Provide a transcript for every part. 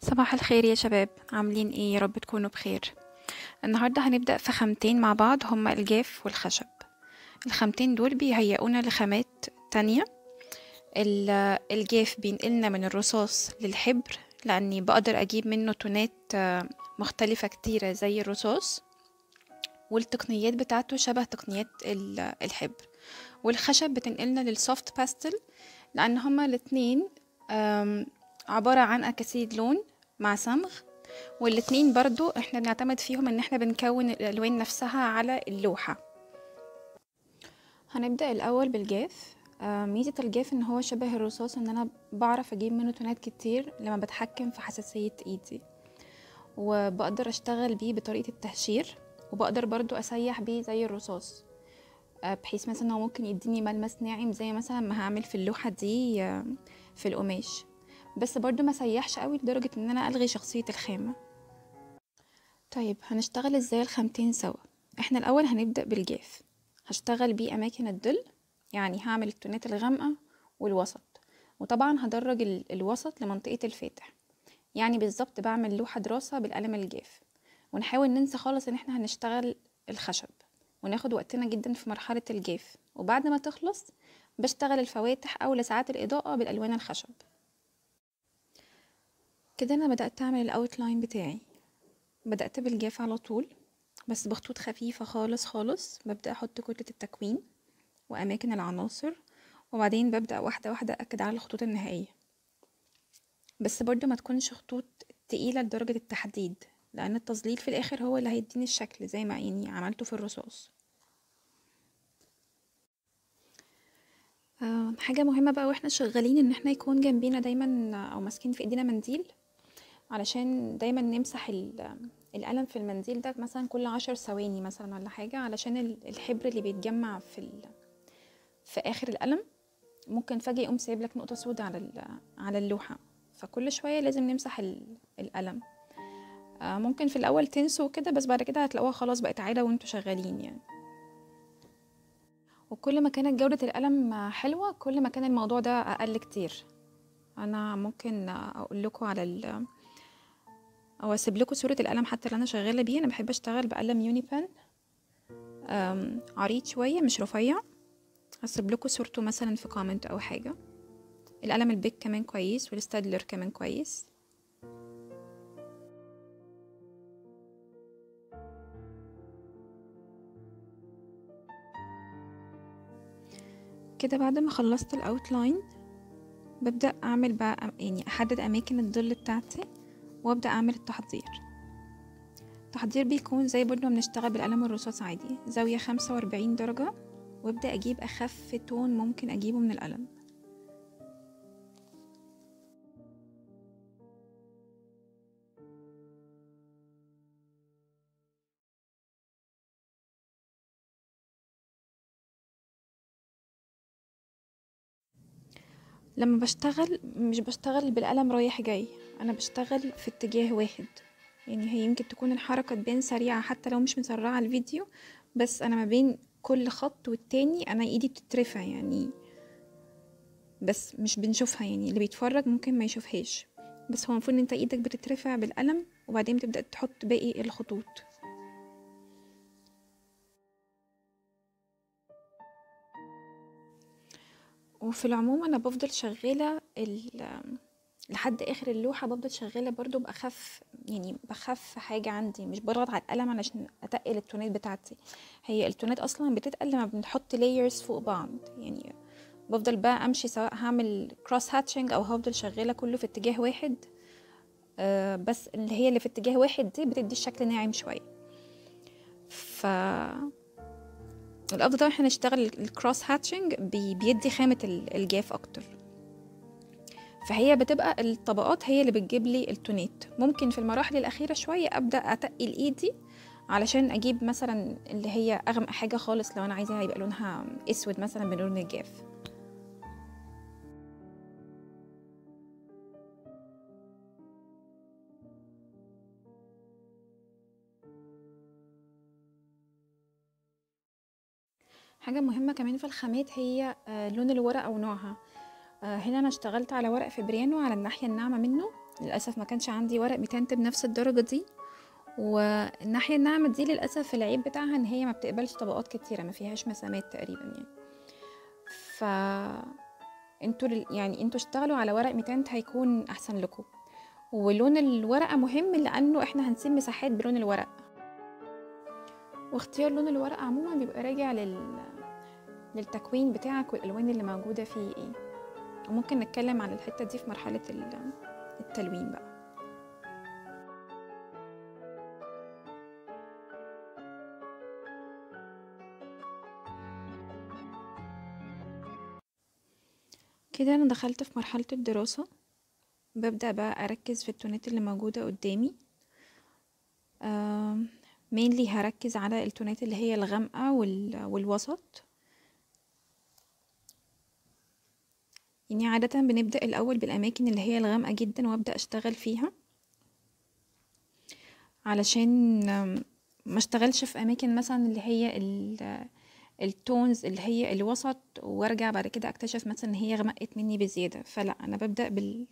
صباح الخير يا شباب. عاملين إيه؟ يا رب تكونوا بخير. النهاردة هنبدأ في خامتين مع بعض هما الجاف والخشب. الخامتين دول بيهيئونا لخامات تانية. ال- الجاف بينقلنا من الرصاص للحبر لأني بقدر أجيب منه تونات آه، مختلفة كتيرة زي الرصاص والتقنيات بتاعته شبه تقنيات ال- الحبر. والخشب بتنقلنا للسوفت باستل لأن هما الاتنين عبارة عن أكاسيد لون مع صمغ والاتنين برضو إحنا بنعتمد فيهم إن إحنا بنكون الألوان نفسها على اللوحة. هنبدأ الأول بالجاف. آه، ميزة الجاف إن هو شبه الرصاص إن أنا بعرف أجيب منه تونات كتير لما بتحكم في حساسية إيدي. وبقدر أشتغل بيه بطريقة التهشير وبقدر برضو أسيح بيه زي الرصاص. آه، بحيث مثلا هو ممكن يديني ملمس ناعم زي مثلا ما هعمل في اللوحة دي آه، في القماش. بس برضو ما سيحش قوي لدرجة إن أنا ألغي شخصية الخامة. طيب هنشتغل إزاي الخامتين سوا؟ إحنا الأول هنبدأ بالجاف. هشتغل بيه أماكن الظل يعني هعمل التونات الغامقة والوسط. وطبعا هدرج ال- الوسط لمنطقة الفاتح. يعني بالظبط بعمل لوحة دراسة بالقلم الجاف. ونحاول ننسى خالص إن إحنا هنشتغل الخشب. وناخد وقتنا جدا في مرحلة الجاف. وبعد ما تخلص بشتغل الفواتح أو لساعات الإضاءة بالألوان الخشب. كده أنا بدأت أعمل ال outline بتاعي. بدأت بالجاف على طول بس بخطوط خفيفة خالص خالص. ببدأ أحط كتلة التكوين وأماكن العناصر وبعدين ببدأ واحدة واحدة أكد على الخطوط النهائية. بس برضو ما تكونش خطوط تقيلة لدرجة التحديد لأن التظليل في الآخر هو اللي هيديني الشكل زي ما يعني عملته في الرصاص. آه، حاجة مهمة بقى وإحنا شغالين إن إحنا يكون جنبينا دايما أو ماسكين في إيدينا منديل. علشان دايما نمسح ال- القلم في المنديل ده مثلا كل عشر ثواني مثلا ولا حاجة علشان ال- الحبر اللي بيتجمع في. في آخر القلم ممكن فجأة يقوم سايب لك نقطة سوداء على على اللوحة. فكل شوية لازم نمسح ال- القلم آه، ممكن في الأول تنسوا كده بس بعد كده هتلاقوها خلاص بقت عادة وانتوا شغالين يعني. وكل ما كانت جودة القلم حلوة كل ما كان الموضوع ده أقل كتير. أنا ممكن أقول لكم على ال أو أسيب لكم صورة القلم حتى اللي أنا شغالة بيه. أنا بحب أشتغل بقلم يوني بان أم، عريض شوية مش رفيع. هسيب لكم صورته مثلا في comment أو حاجة. القلم البيك كمان كويس والستادلر كمان كويس. كده بعد ما خلصت ال outline ببدأ أعمل بقى يعني أحدد أماكن الظل بتاعتي. وأبدأ أعمل التحضير. التحضير بيكون زي برضه بنشتغل بالقلم الرصاص عادي. زاوية خمسة وأربعين درجة وأبدأ أجيب أخف تون ممكن أجيبه من القلم. لما بشتغل مش بشتغل بالقلم رايح جاي. أنا بشتغل في اتجاه واحد. يعني هي يمكن تكون الحركة تبان سريعة حتى لو مش مسرعة الفيديو بس أنا ما بين كل خط والتاني أنا إيدي بتترفع يعني. بس مش بنشوفها يعني اللي بيتفرج ممكن ما يشوفهاش. بس هو المفروض إن أنت إيدك بتترفع بالقلم وبعدين بتبدأ تحط باقي الخطوط. وفي العموم أنا بفضل شغالة ال- لحد آخر اللوحة بفضل شغالة برضو بأخف يعني بخف حاجة عندي مش بضغط على القلم علشان أتقل التونات بتاعتي. هي التونات أصلا بتتقل لما بنحط layers فوق بعض. يعني بفضل بقى أمشي سواء هعمل cross hatching أو هفضل شغالة كله في اتجاه واحد. آه، بس اللي هي اللي في اتجاه واحد دي بتدي الشكل ناعم شوية. ف الأفضل طبعا إحنا نشتغل ال cross hatching بيدي خامة ال- الجاف أكتر. فهي بتبقى الطبقات هي اللي بتجيب لي التونات. ممكن في المراحل الأخيرة شوية أبدأ أتقل إيدي علشان أجيب مثلا اللي هي أغمق حاجة خالص لو أنا عايزاها يبقى لونها أسود مثلا بلون الجاف. حاجة مهمة كمان في الخامات هي آه، لون الورقة ونوعها آه، هنا أنا اشتغلت على ورق فبريانو على الناحية الناعمة منه. للأسف ما كانش عندي ورق ميتنت بنفس الدرجة دي. والناحية الناعمة دي للأسف العيب بتاعها إن هي ما بتقبلش طبقات كتيرة ما فيهاش مسامات تقريبا يعني. ف أنتوا يعني أنتوا اشتغلوا على ورق ميتنت هيكون أحسن لكم. ولون الورقة مهم لأنه إحنا هنسيب مساحات بلون الورق. واختيار لون الورق عموما بيبقى راجع لل... للتكوين بتاعك والألوان اللي موجودة فيه إيه. وممكن نتكلم عن الحتة دي في مرحلة ال- التلوين بقى. كده أنا دخلت في مرحلة الدراسة. ببدأ بقى أركز في التونات اللي موجودة قدامي. مينلي هركز على التونات اللي هي الغامقة وال... والوسط. يعني عادة بنبدأ الأول بالأماكن اللي هي الغامقة جدا وأبدأ أشتغل فيها. علشان ما أشتغلش في أماكن مثلا اللي هي ال- التونز اللي هي الوسط وأرجع بعد كده أكتشف مثلا إن هي غمقت مني بزيادة. فلا أنا ببدأ بال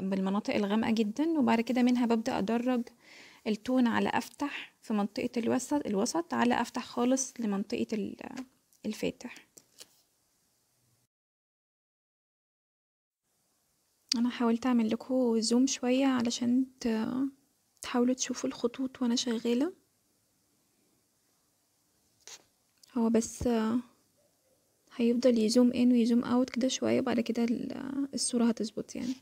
بالمناطق الغامقة جدا وبعد كده منها ببدأ أدرج ال tone على أفتح في منطقة الوسط الوسط على أفتح خالص لمنطقة ال- الفاتح. أنا حاولت أعمل لكم zoom شوية علشان تحاولوا تشوفوا الخطوط وأنا شغالة. هو بس هيفضل يزوم in ويزوم out كده شوية بعد كده ال- الصورة هتظبط يعني.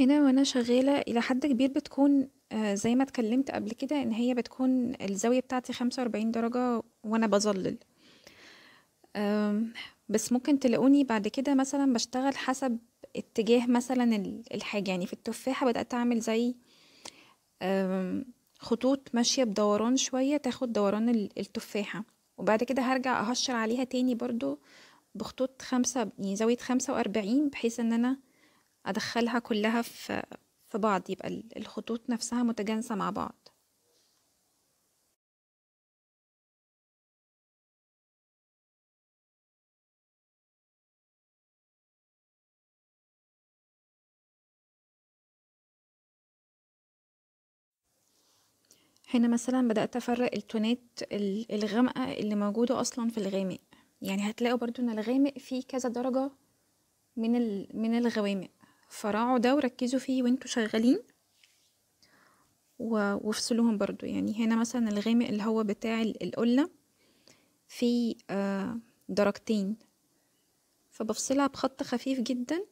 هنا وأنا شغالة إلى حد كبير بتكون آه، زي ما اتكلمت قبل كده إن هي بتكون الزاوية بتاعتي خمسة وأربعين درجة وأنا بظلل. بس ممكن تلاقوني بعد كده مثلا بشتغل حسب اتجاه مثلا ال- الحاجة. يعني في التفاحة بدأت أعمل زي خطوط ماشية بدوران شوية تاخد دوران ال- التفاحة. وبعد كده هرجع أهشر عليها تاني برضو بخطوط خمسة يعني زاوية خمسة وأربعين بحيث إن أنا أدخلها كلها في في بعض يبقى ال- الخطوط نفسها متجانسة مع بعض هنا مثلا بدأت أفرق التونات ال- الغامقة اللي موجودة أصلا في الغامق يعني هتلاقوا برضو إن الغامق فيه كذا درجة من. من الغوامق فراعوا ده وركزوا فيه وانتوا شغالين. وافصلوهم برضو. يعني هنا مثلا الغامق اللي هو بتاع ال- القلة فيه آه درجتين. فبفصلها بخط خفيف جدا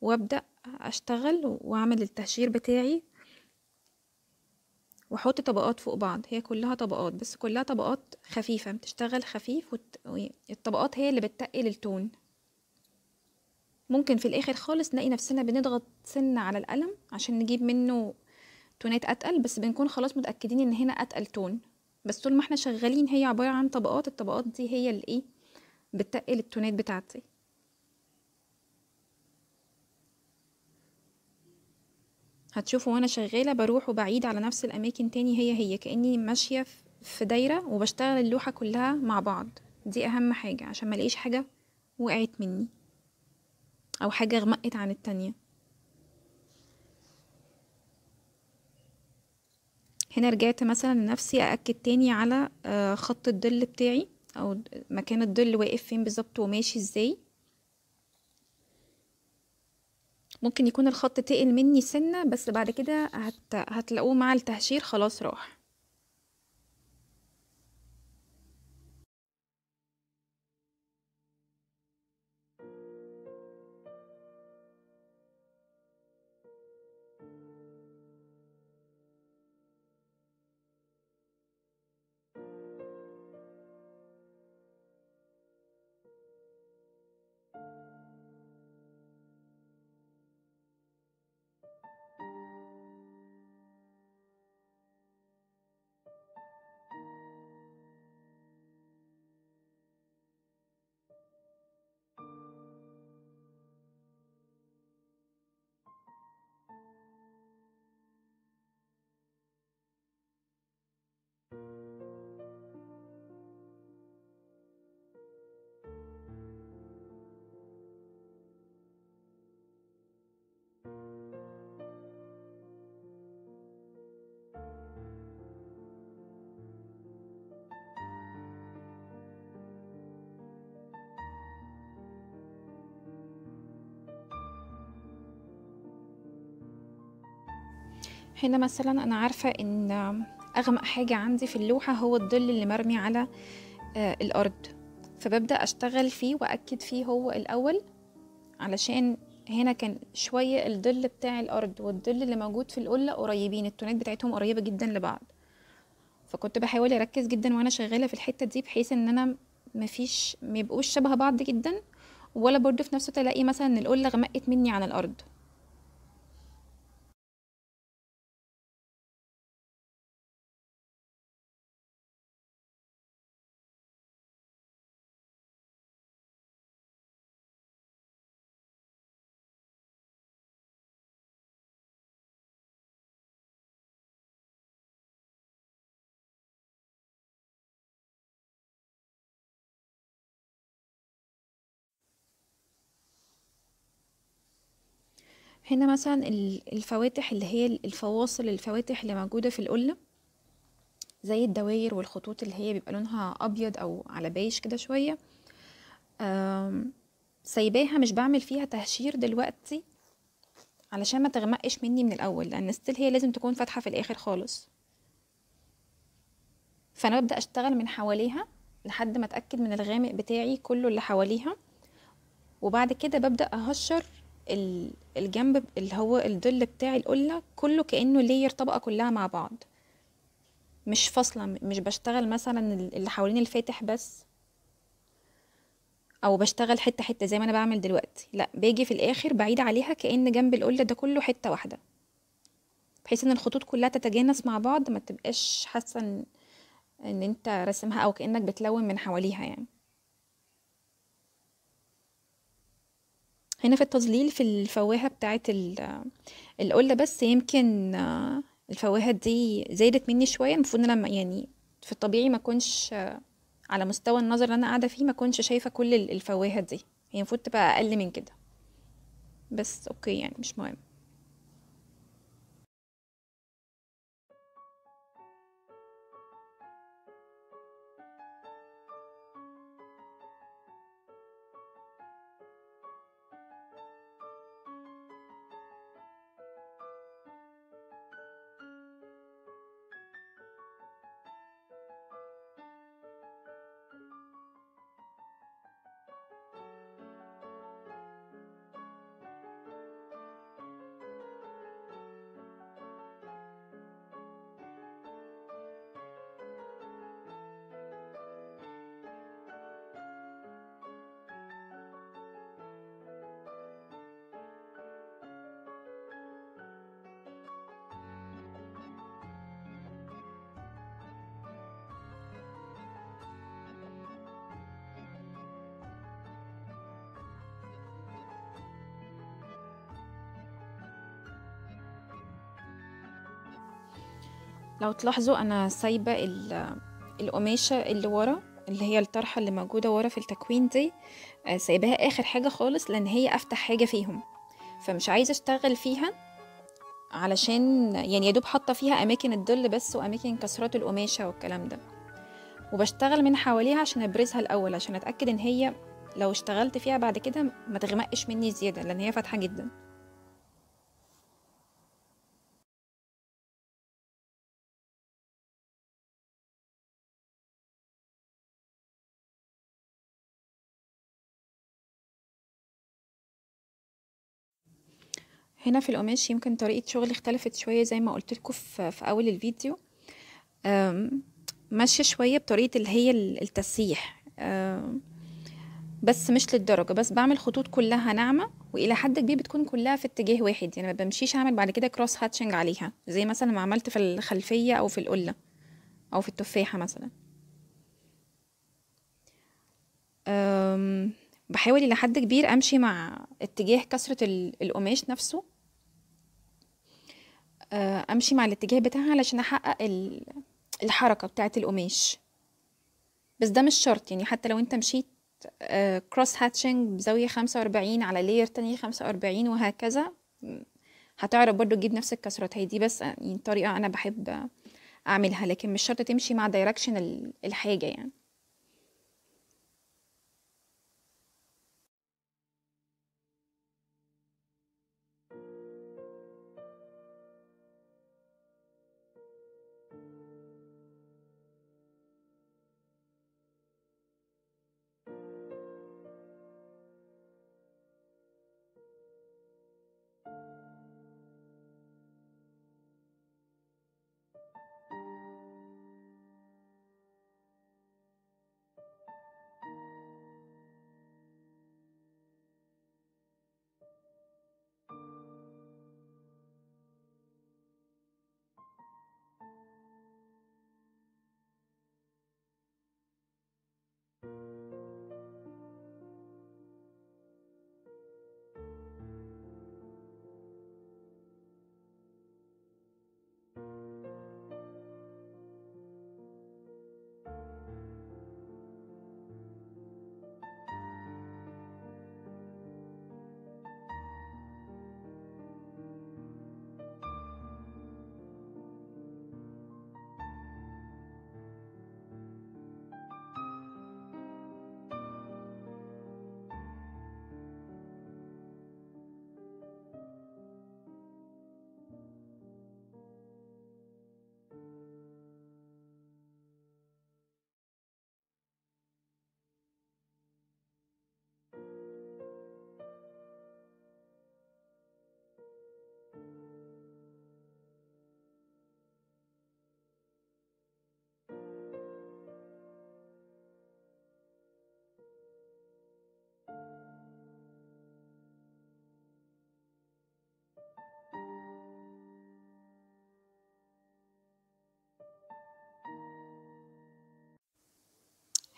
وأبدأ أشتغل وأعمل التهشير بتاعي وأحط طبقات فوق بعض. هي كلها طبقات بس كلها طبقات خفيفة. بتشتغل خفيف والطبقات هي اللي بتتقل التون. ممكن في الآخر خالص نلاقي نفسنا بنضغط سنة على القلم عشان نجيب منه تونات أتقل بس بنكون خلاص متأكدين إن هنا أتقل تون. بس طول ما إحنا شغالين هي عبارة عن طبقات الطبقات دي هي اللي إيه؟ بتتقل التونات بتاعتي. هتشوفوا وأنا شغالة بروح وبعيد على نفس الأماكن تاني هي هي كأني ماشية في- دايرة وبشتغل اللوحة كلها مع بعض. دي أهم حاجة عشان ما حاجة وقعت مني. أو حاجة غمقت عن التانية. هنا رجعت مثلا لنفسي أأكد تاني على آه، خط الظل بتاعي أو مكان الظل واقف فين بالظبط وماشي إزاي. ممكن يكون الخط تقل مني سنة بس بعد كده هت... هتلاقوه مع التهشير خلاص راح. هنا مثلا أنا عارفة إن أغمق حاجة عندي في اللوحة هو الظل اللي مرمي على آه، الأرض. فببدأ أشتغل فيه وأكد فيه هو الأول علشان هنا كان شوية الظل بتاع الأرض والظل اللي موجود في القلة قريبين التونات بتاعتهم قريبة جدا لبعض. فكنت بحاول أركز جدا وأنا شغالة في الحتة دي بحيث إن أنا مفيش ميبقوش شبه بعض جدا ولا برضو في نفس الوقت ألاقي مثلا القلة غمقت مني عن الأرض. هنا مثلا ال- الفواتح اللي هي الفواصل الفواتح اللي موجودة في القلة زي الدواير والخطوط اللي هي بيبقى لونها أبيض أو على بيج كده شوية. سايباها مش بعمل فيها تهشير دلوقتي علشان ما تغمقش مني من الأول لأن still هي لازم تكون فاتحة في الآخر خالص. فأنا ببدأ أشتغل من حواليها لحد ما أتأكد من الغامق بتاعي كله اللي حواليها. وبعد كده ببدأ أهشر الجنب اللي هو الظل بتاع القلة كله كأنه لير طبقة كلها مع بعض. مش فاصلة مش بشتغل مثلا ال- اللي حوالين الفاتح بس أو بشتغل حتة حتة زي ما أنا بعمل دلوقتي. لأ باجي في الآخر بعيد عليها كأن جنب القلة ده كله حتة واحدة. بحيث إن الخطوط كلها تتجانس مع بعض ما تبقاش حاسة إن أنت راسمها أو كأنك بتلون من حواليها يعني. هنا في التظليل في الفواهة بتاعت ال- القلة بس يمكن آه، الفواهة دي زادت مني شوية. المفروض لما- يعني في الطبيعي ما كنش آه، على مستوى النظر اللي أنا قاعدة فيه ما كنش شايفة كل ال- الفواهة دي. هي المفروض تبقى أقل من كده. بس أوكي يعني مش مهم. لو تلاحظوا أنا سايبة ال- القماشة اللي ورا اللي هي الطرحة اللي موجودة ورا في التكوين دي آه، سايباها آخر حاجة خالص لأن هي أفتح حاجة فيهم. فمش عايزة أشتغل فيها علشان يعني يا دوب حاطة فيها أماكن الظل بس وأماكن كسرات القماشة والكلام ده. وبشتغل من حواليها عشان أبرزها الأول عشان أتأكد إن هي لو اشتغلت فيها بعد كده ما تغمقش مني زيادة لأن هي فاتحة جدا. هنا في القماش يمكن طريقة شغلي اختلفت شوية زي ما قلت لكم في, أول الفيديو. أم، ماشية شوية بطريقة اللي هي ال- التسييح. أم، بس مش للدرجة بس بعمل خطوط كلها ناعمة وإلى حد كبير بتكون كلها في اتجاه واحد. يعني ما بمشيش أعمل بعد كده كروس هاتشنج عليها زي مثلا ما عملت في الخلفية أو في القلة أو في التفاحة مثلا. بحاول إلى حد كبير أمشي مع اتجاه كسرة ال- القماش نفسه. أمشي مع الاتجاه بتاعها علشان أحقق ال- الحركة بتاعة القماش. بس ده مش شرط يعني حتى لو أنت مشيت cross hatching بزاوية خمسة وأربعين على layer تانية خمسة وأربعين وهكذا م، هتعرف برضو تجيب نفس الكسرات. هي دي بس يعني طريقة أنا بحب أعملها لكن مش شرط تمشي مع direction الحاجة يعني.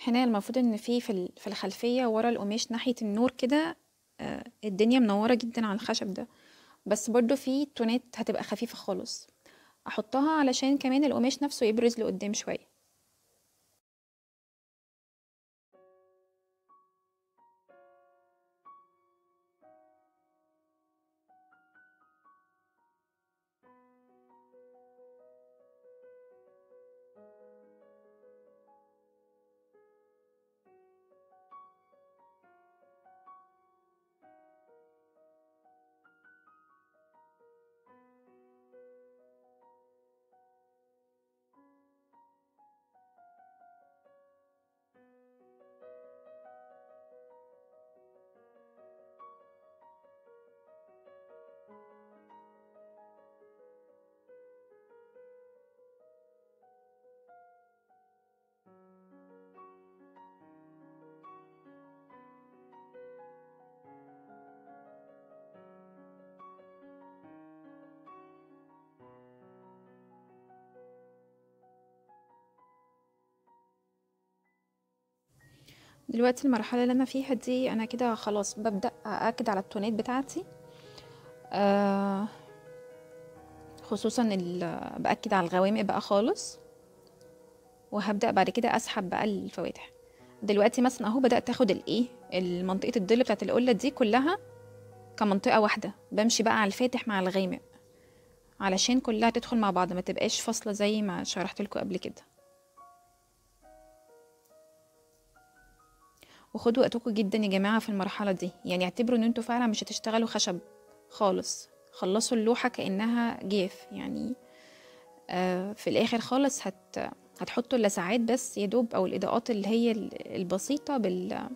هنا المفروض إن في في ال- في الخلفية ورا القماش ناحية النور كده آه، الدنيا منورة جدا على الخشب ده. بس برضو في تونات هتبقى خفيفة خالص. أحطها علشان كمان القماش نفسه يبرز لقدام شوية. دلوقتي المرحلة اللي أنا فيها دي أنا كده خلاص ببدأ أأكد على التونات بتاعتي. آه خصوصا بأكد على الغوامق بقى خالص. وهبدأ بعد كده أسحب بقى الفواتح. دلوقتي مثلا أهو بدأت آخد الايه المنطقة الظل بتاعت القله دي كلها كمنطقة واحدة. بمشي بقى على الفاتح مع الغامق علشان كلها تدخل مع بعض ما تبقاش فاصلة زي ما شرحت لكم قبل كده. وخدوا وقتكم جدا يا جماعة في المرحلة دي. يعني اعتبروا إن أنتوا فعلا مش هتشتغلوا خشب خالص. خلصوا اللوحة كأنها جاف يعني آه في الآخر خالص هت هتحطوا اللسعات بس يا دوب أو الإضاءات اللي هي ال- البسيطة بال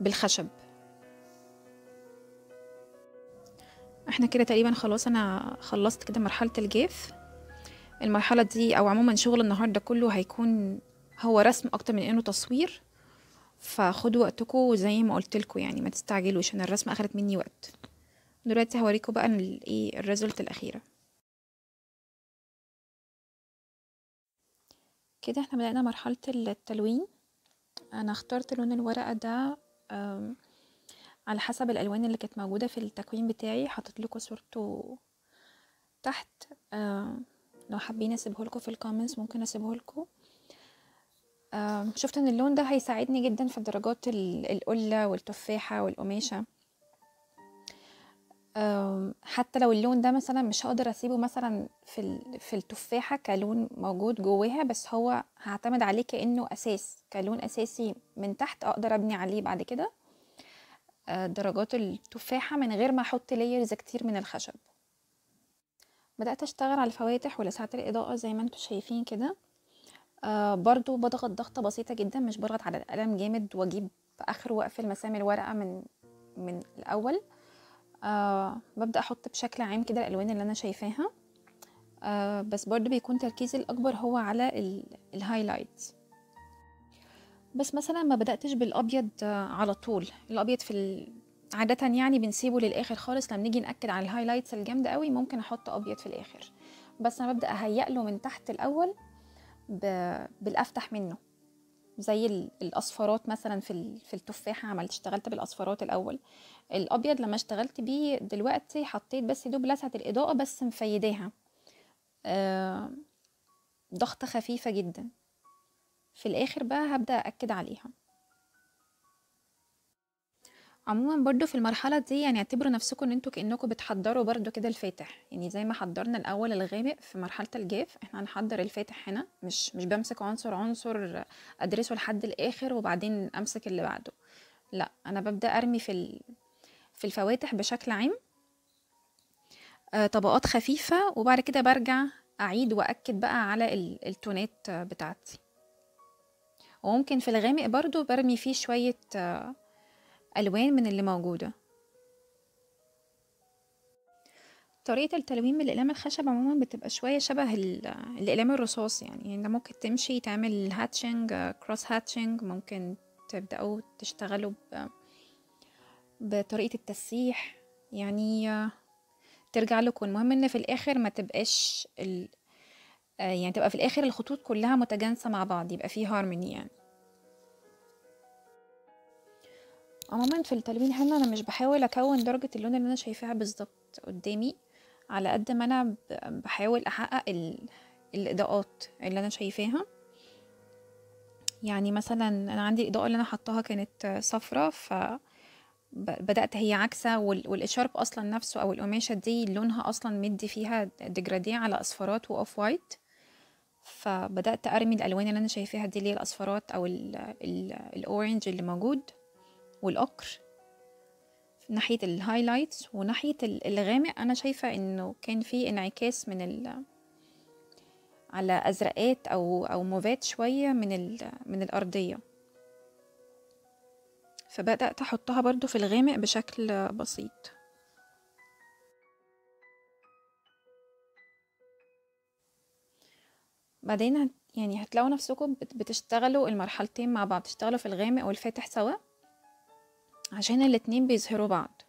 بالخشب. إحنا كده تقريبا خلاص أنا خلصت كده مرحلة الجاف المرحلة دي أو عموما شغل النهارده كله هيكون هو رسم أكتر من إنه تصوير. فخدوا وقتكم زي ما قلت لكم يعني ما تستعجلوش أنا الرسمة أخدت مني وقت. دلوقتي هوريكم بقى ال- إيه الريزلت الأخيرة. كده إحنا بدأنا مرحلة التلوين. أنا اخترت لون الورقة ده على حسب الألوان اللي كانت موجودة في التكوين بتاعي. حطيت لكم صورته تحت. لو حابين اسيبه لكم في ال comments ممكن اسيبه لكم شفت إن اللون ده هيساعدني جدا في درجات ال- القلة والتفاحة والقماشة. حتى لو اللون ده مثلا مش هقدر أسيبه مثلا في في التفاحة كلون موجود جواها بس هو هعتمد عليه كأنه أساس كلون أساسي من تحت أقدر أبني عليه بعد كده. آه، درجات التفاحة من غير ما أحط layers كتير من الخشب. بدأت أشتغل على الفواتح ولسعات الإضاءة زي ما أنتم شايفين كده. آه برضو بضغط ضغطة بسيطة جدا مش بضغط على القلم جامد وأجيب في آخر واقفل مسام الورقة من من الأول. آه ببدأ أحط بشكل عام كده الألوان اللي أنا شايفاها. آه بس برضو بيكون تركيزي الأكبر هو على الهايلايتس بس مثلا ما بدأتش بالأبيض آه على طول. الأبيض في ال... عادة يعني بنسيبه للآخر خالص. لما نيجي نأكد على الهايلايتس الجامدة قوي ممكن أحط أبيض في الآخر. بس أنا ببدأ اهيئ له من تحت الأول. ب... بالأفتح منه. زي ال- الأصفرات مثلا في في التفاحة عملت اشتغلت بالأصفرات الأول. الأبيض لما اشتغلت بيه دلوقتي حطيت بس يدوب لسعة الإضاءة بس مفيداها. آه، ضغطة خفيفة جدا. في الآخر بقى هبدأ أكد عليها. عموما برضو في المرحلة دي يعني اعتبروا نفسكم إن أنتوا كأنكم بتحضروا برضو كده الفاتح. يعني زي ما حضرنا الأول الغامق في مرحلة الجاف إحنا هنحضر الفاتح هنا. مش مش بمسك عنصر عنصر أدرسه لحد الآخر وبعدين أمسك اللي بعده. لا أنا ببدأ أرمي في ال... في الفواتح بشكل عام. آه، طبقات خفيفة وبعد كده برجع أعيد وأكد بقى على ال- التونات بتاعتي. وممكن في الغامق برضو برمي فيه شوية آه، ألوان من اللي موجودة. طريقة التلوين بالأقلام الخشب عموما بتبقى شوية شبه ال- الأقلام الرصاص يعني. انت ممكن تمشي تعمل hatching cross hatching ممكن تبدأوا تشتغلوا ب- بطريقة التسييح يعني آه، ترجع لكم. المهم إن في الآخر ما تبقاش ال- آه، يعني تبقى في الآخر الخطوط كلها متجانسة مع بعض يبقى فيه هارموني يعني. عموما في التلوين هنا أنا مش بحاول أكون درجة اللون اللي أنا شايفاها بالظبط قدامي على قد ما أنا بحاول أحقق الإضاءات اللي أنا شايفاها. يعني مثلا أنا عندي الإضاءة اللي أنا حطاها كانت صفرة ف بدأت هي عاكسة والإشارب أصلا نفسه أو القماشة دي لونها أصلا مدي فيها dégradé على أصفرات و off white. فبدأت أرمي الألوان اللي أنا شايفاها دي اللي هي الأصفرات أو ال orange اللي موجود. وال ochre ناحية ال highlights وناحية الغامق أنا شايفة إنه كان في انعكاس من ال على أزرقات أو أو موفات شوية من ال من الأرضية. فبدأت أحطها برضو في الغامق بشكل بسيط. بعدين يعني هتلاقوا نفسكم بتشتغلوا المرحلتين مع بعض تشتغلوا في الغامق والفاتح سوا. عشان الاتنين بيظهروا بعض.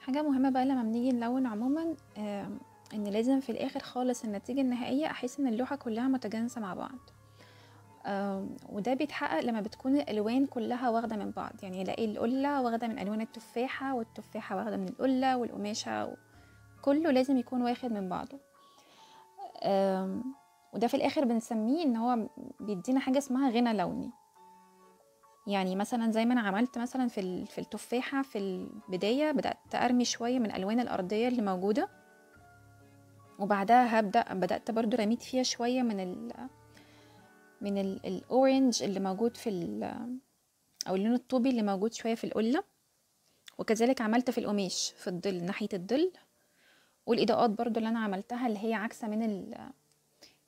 حاجة مهمة بقى لما بنيجي نلون عموما إن لازم في الآخر خالص النتيجة النهائية أحس إن اللوحة كلها متجانسة مع بعض. وده بيتحقق لما بتكون الألوان كلها واخدة من بعض. يعني ألاقي القلة واخدة من ألوان التفاحة والتفاحة واخدة من القلة والقماشة كله لازم يكون واخد من بعضه. وده في الآخر بنسميه إن هو بيدينا حاجة اسمها غنى لوني. يعني مثلا زي ما أنا عملت مثلا في في التفاحة في البداية بدأت أرمي شوية من الالوان الأرضية اللي موجودة. وبعدها هبدأ بدأت برضو رميت فيها شوية من ال من الأورنج اللي موجود في أو اللون الطوبي اللي موجود شوية في القلة. وكذلك عملت في القماش في الظل ناحية الظل. والإضاءات برضو اللي أنا عملتها اللي هي عكسة من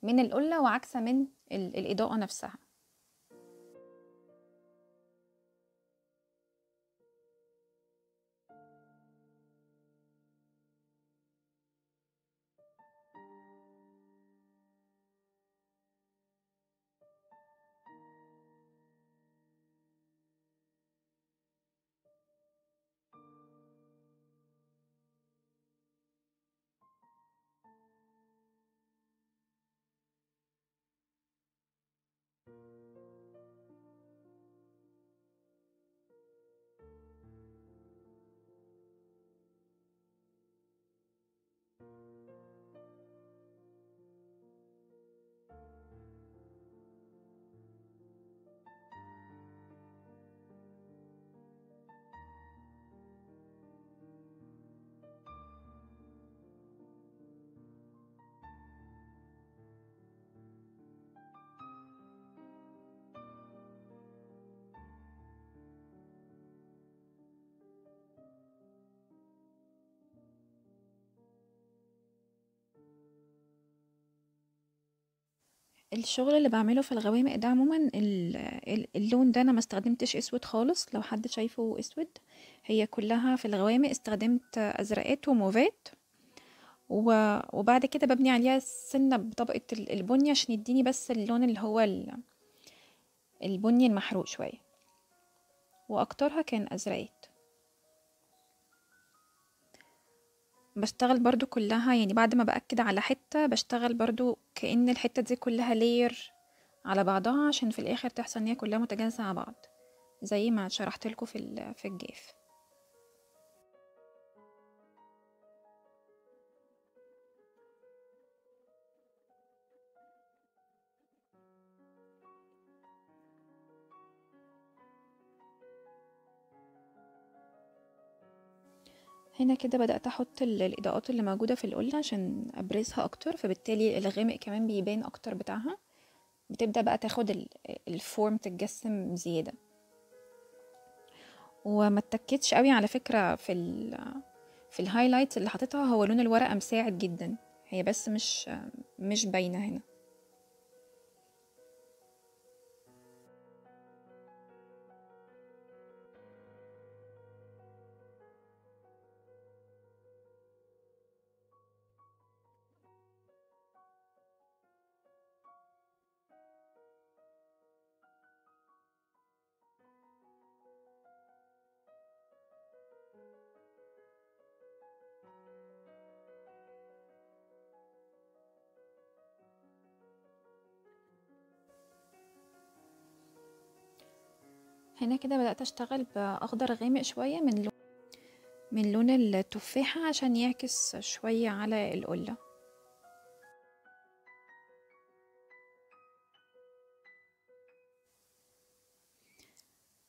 من القلة وعكسة من الإضاءة نفسها. الشغل اللي بعمله في الغوامق ده عموما اللون ده أنا ما استخدمتش أسود خالص لو حد شايفه أسود هي كلها في الغوامق استخدمت أزرقات وموفات. وبعد كده ببني عليها سنة بطبقة البني عشان يديني بس اللون اللي هو البني المحروق شوية. وأكترها كان أزرقات. بشتغل برضو كلها يعني بعد ما بأكد على حتة بشتغل برضو كأن الحتة دي كلها لير على بعضها عشان في الآخر تحصل إن هي كلها متجانسة مع بعض زي ما شرحت لكم في في الجاف هنا كده بدأت أحط الإضاءات اللي موجودة في القلة عشان أبرزها أكتر فبالتالي الغامق كمان بيبان أكتر بتاعها. بتبدأ بقى تاخد ال form تتجسم زيادة. وما اتكتش قوي على فكرة في في ال highlight اللي حاططها هو لون الورقة مساعد جدا. هي بس مش مش باينة هنا. هنا كده بدأت أشتغل بأخضر غامق شوية من لون من لون التفاحة عشان يعكس شوية على القلة.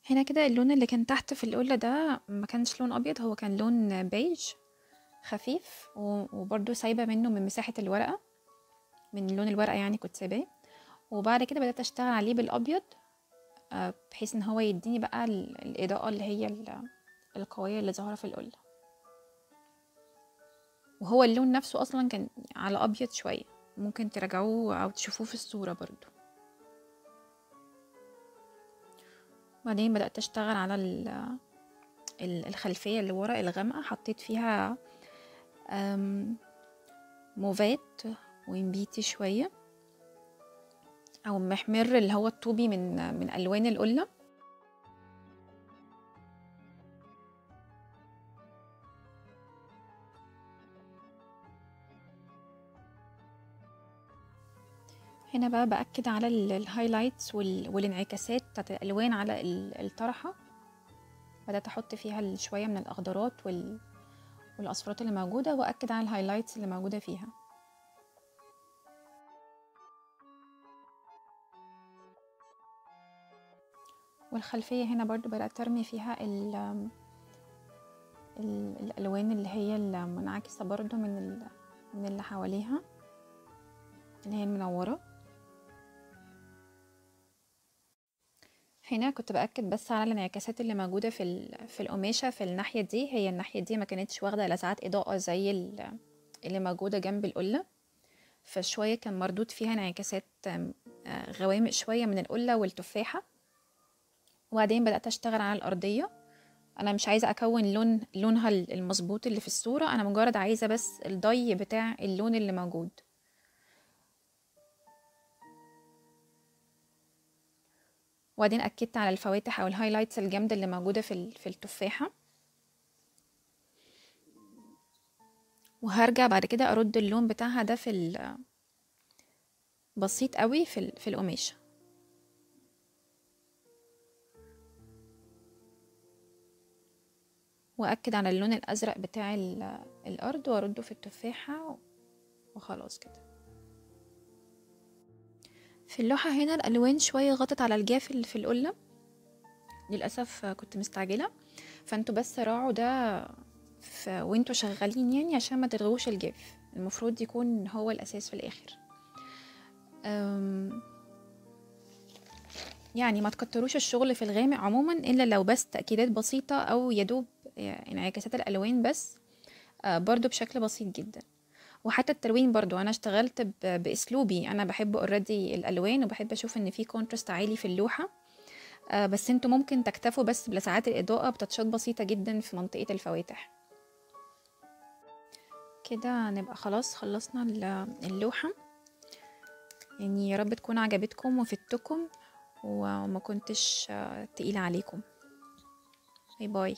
هنا كده اللون اللي كان تحت في القلة ده ما كانش لون أبيض هو كان لون بيج خفيف وبرده سايبة منه من مساحة الورقة من لون الورقة يعني كنت سايباه. وبعد كده بدأت أشتغل عليه بالأبيض بحيث إن هو يديني بقى الإضاءة اللي هي القوية اللي ظاهرة في القلة وهو اللون نفسه أصلا كان على أبيض شوية. ممكن تراجعوه أو تشوفوه في الصورة برضو. بعدين بدأت أشتغل على الخلفية اللي ورا الغامقة. حطيت فيها موفات ومبيتي شوية. أو محمر اللي هو الطوبي من من ألوان القلة. هنا بقى بأكد على الهايلايتس والانعكاسات بتاعت الألوان على الطرحة. بدأت أحط فيها شوية من الأخضرات والأصفرات اللي موجودة وأكد على الهايلايتس اللي موجودة فيها. والخلفية هنا برضو بدأت أرمي فيها ال ال الألوان اللي هي المنعكسة برضو من من اللي حواليها اللي هي المنورة. هنا كنت بأكد بس على الانعكاسات اللي موجودة في في القماشة في الناحية دي. هي الناحية دي ما كانتش واخدة لسعات إضاءة زي اللي موجودة جنب القلة. فشوية كان مردود فيها انعكاسات غوامق شوية من القلة والتفاحة. وبعدين بدأت أشتغل على الأرضية. أنا مش عايزة أكون لون لونها المظبوط اللي في الصورة. أنا مجرد عايزة بس الضي بتاع اللون اللي موجود. وبعدين أكدت على الفواتح أو الهايلايتس الجامدة اللي موجودة في في التفاحة. وهرجع بعد كده أرد اللون بتاعها ده في بسيط قوي في في القماشة. وأكد على اللون الأزرق بتاع الأرض وأرده في التفاحة وخلاص كده. في اللوحة هنا الألوان شوية غطت على الجاف اللي في القلة. للأسف كنت مستعجلة. فأنتوا بس راعوا ده وأنتوا شغالين يعني عشان ما تلغوش الجاف. المفروض يكون هو الأساس في الآخر. يعني ما تكتروش الشغل في الغامق عموما إلا لو بس تأكيدات بسيطة أو يدوب انعكاسات الألوان بس برضو بشكل بسيط جدا. وحتى التلوين برضو أنا اشتغلت بأسلوبي. أنا بحب already الألوان وبحب أشوف إن في contrast عالي في اللوحة. بس أنتوا ممكن تكتفوا بس بلسعات الإضاءة بتاتشات بسيطة جدا في منطقة الفواتح. كده نبقى خلاص خلصنا اللوحة. يعني يا رب تكون عجبتكم وفدتكم وما كنتش تقيلة عليكم. باي باي.